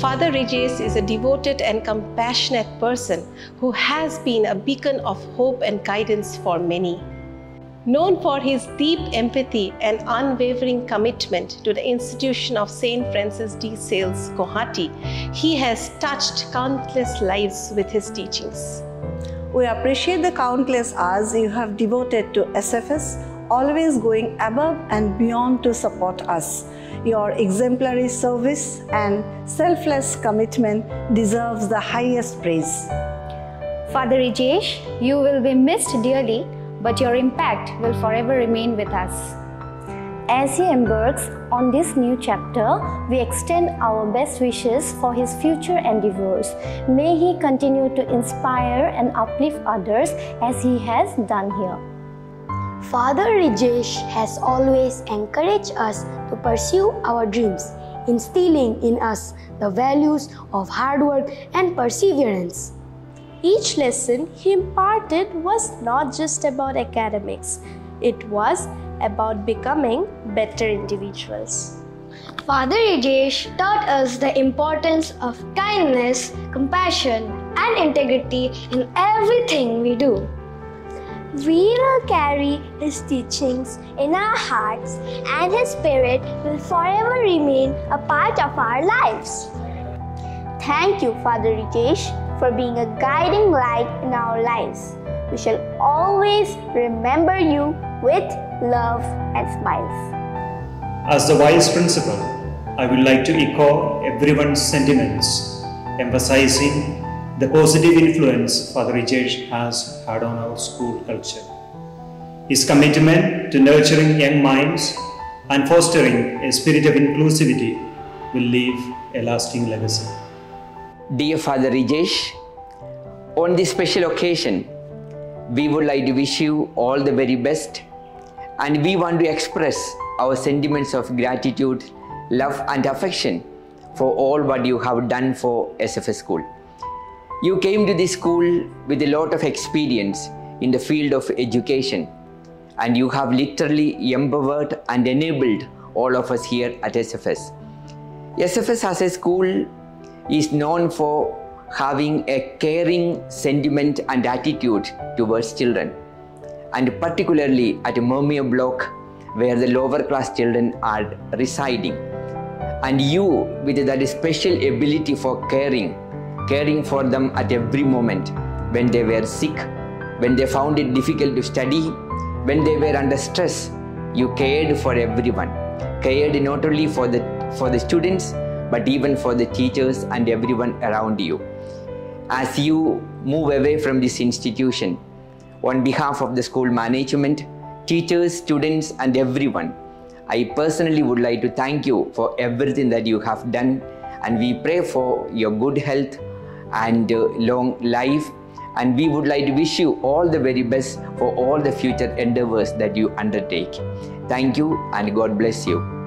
Father Rijesh is a devoted and compassionate person who has been a beacon of hope and guidance for many. Known for his deep empathy and unwavering commitment to the institution of St. Francis de Sales, Guwahati, he has touched countless lives with his teachings. We appreciate the countless hours you have devoted to SFS, always going above and beyond to support us. Your exemplary service and selfless commitment deserves the highest praise. Father Rijesh, you will be missed dearly, but your impact will forever remain with us. As he embarks on this new chapter, we extend our best wishes for his future endeavors. May he continue to inspire and uplift others as he has done here. Father Rijesh has always encouraged us to pursue our dreams, instilling in us the values of hard work and perseverance. Each lesson he imparted was not just about academics, it was about becoming better individuals. Father Rijesh taught us the importance of kindness, compassion, and integrity in everything we do. We will carry his teachings in our hearts, and his spirit will forever remain a part of our lives. Thank you, Father Rijesh, for being a guiding light in our lives. We shall always remember you with love and smiles. As the Vice Principal, I would like to echo everyone's sentiments, emphasizing the positive influence Father Rijesh has had on our school culture. His commitment to nurturing young minds and fostering a spirit of inclusivity will leave a lasting legacy. Dear Father Rijesh, on this special occasion, we would like to wish you all the very best and we want to express our sentiments of gratitude, love and affection for all what you have done for SFS School. You came to this school with a lot of experience in the field of education and you have literally empowered and enabled all of us here at SFS. SFS as a school is known for having a caring sentiment and attitude towards children and particularly at Murmia block where the lower class children are residing. And you, with that special ability for caring, caring for them at every moment when they were sick, when they found it difficult to study, when they were under stress, you cared for everyone. Cared not only for the for the students, but even for the teachers and everyone around you. As you move away from this institution, on behalf of the school management, teachers, students, and everyone, I personally would like to thank you for everything that you have done, and we pray for your good health and uh, long life. And we would like to wish you all the very best for all the future endeavors that you undertake. Thank you, and God bless you.